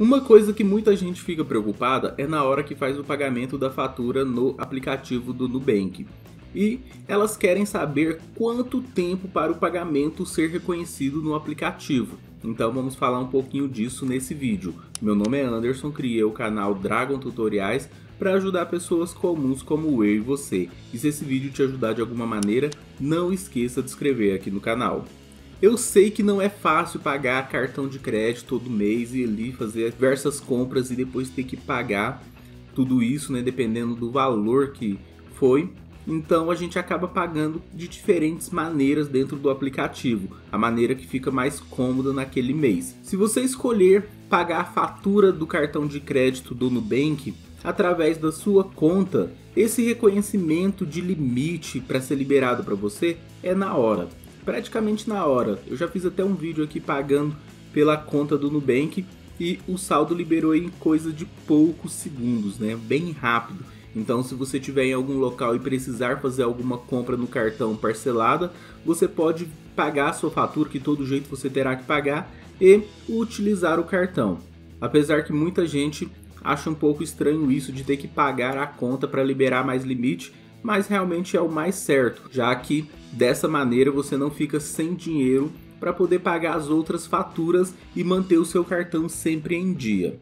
Uma coisa que muita gente fica preocupada é na hora que faz o pagamento da fatura no aplicativo do Nubank. E elas querem saber quanto tempo para o pagamento ser reconhecido no aplicativo. Então vamos falar um pouquinho disso nesse vídeo. Meu nome é Anderson, criei o canal Dragon Tutoriais para ajudar pessoas comuns como eu e você. E se esse vídeo te ajudar de alguma maneira, não esqueça de inscrever aqui no canal. Eu sei que não é fácil pagar cartão de crédito todo mês e ali fazer diversas compras e depois ter que pagar tudo isso, né, dependendo do valor que foi. Então a gente acaba pagando de diferentes maneiras dentro do aplicativo, a maneira que fica mais cômoda naquele mês. Se você escolher pagar a fatura do cartão de crédito do Nubank através da sua conta, esse reconhecimento de limite para ser liberado para você é na hora praticamente na hora. Eu já fiz até um vídeo aqui pagando pela conta do Nubank e o saldo liberou em coisa de poucos segundos, né? Bem rápido. Então, se você estiver em algum local e precisar fazer alguma compra no cartão parcelada, você pode pagar a sua fatura, que todo jeito você terá que pagar, e utilizar o cartão. Apesar que muita gente acha um pouco estranho isso de ter que pagar a conta para liberar mais limite, mas realmente é o mais certo, já que dessa maneira você não fica sem dinheiro para poder pagar as outras faturas e manter o seu cartão sempre em dia.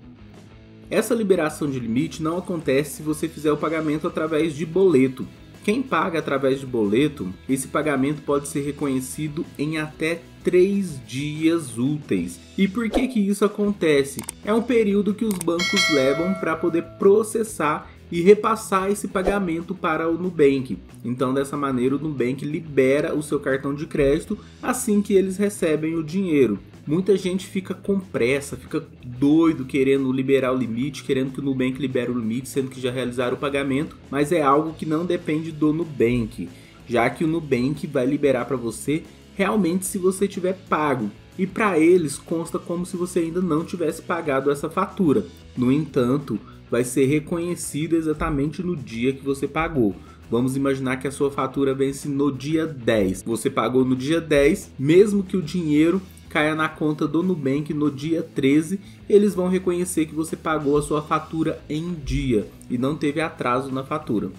Essa liberação de limite não acontece se você fizer o pagamento através de boleto. Quem paga através de boleto, esse pagamento pode ser reconhecido em até 3 dias úteis. E por que que isso acontece? É um período que os bancos levam para poder processar e repassar esse pagamento para o Nubank. Então, dessa maneira, o Nubank libera o seu cartão de crédito assim que eles recebem o dinheiro. Muita gente fica com pressa, fica doido querendo liberar o limite, querendo que o Nubank libere o limite, sendo que já realizaram o pagamento, mas é algo que não depende do Nubank, já que o Nubank vai liberar para você realmente se você tiver pago. E para eles consta como se você ainda não tivesse pagado essa fatura. No entanto, vai ser reconhecido exatamente no dia que você pagou. Vamos imaginar que a sua fatura vence no dia 10. Você pagou no dia 10, mesmo que o dinheiro caia na conta do Nubank no dia 13, eles vão reconhecer que você pagou a sua fatura em dia e não teve atraso na fatura.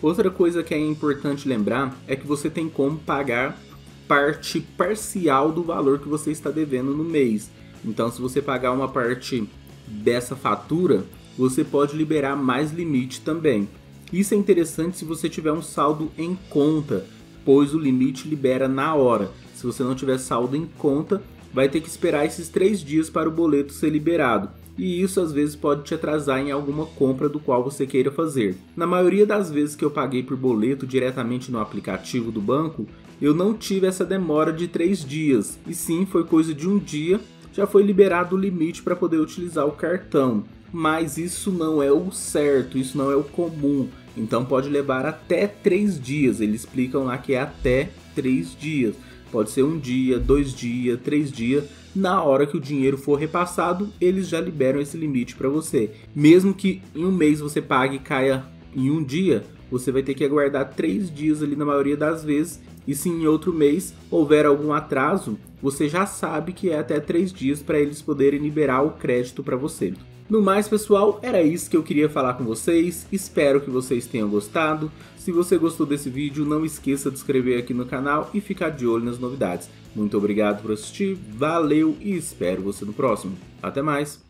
Outra coisa que é importante lembrar é que você tem como pagar parte parcial do valor que você está devendo no mês. Então, se você pagar uma parte dessa fatura, você pode liberar mais limite também. Isso é interessante se você tiver um saldo em conta, pois o limite libera na hora. Se você não tiver saldo em conta, vai ter que esperar esses três dias para o boleto ser liberado. E isso às vezes pode te atrasar em alguma compra do qual você queira fazer. Na maioria das vezes que eu paguei por boleto diretamente no aplicativo do banco, eu não tive essa demora de três dias, e sim foi coisa de um dia já foi liberado o limite para poder utilizar o cartão mas isso não é o certo, isso não é o comum. Então pode levar até três dias. Eles explicam lá que é até três dias. Pode ser um dia, dois dias, três dias. Na hora que o dinheiro for repassado, eles já liberam esse limite para você. Mesmo que em um mês você pague e caia em um dia, você vai ter que aguardar três dias ali na maioria das vezes. E se em outro mês houver algum atraso, você já sabe que é até três dias para eles poderem liberar o crédito para você. No mais, pessoal, era isso que eu queria falar com vocês. Espero que vocês tenham gostado. Se você gostou desse vídeo, não esqueça de se inscrever aqui no canal e ficar de olho nas novidades. Muito obrigado por assistir, valeu e espero você no próximo. Até mais!